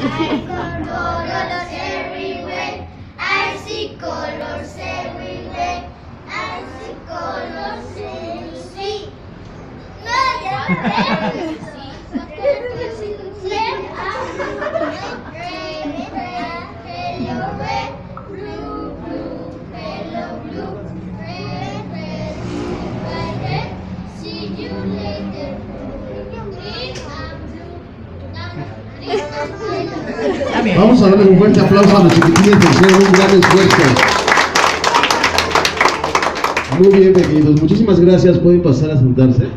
colors everywhere. I see colors everywhere. I see colors. Vamos a darle un fuerte aplauso a los chiquitines que hicieron un gran esfuerzo. Muy bien, pequeñitos. Muchísimas gracias. Pueden pasar a sentarse.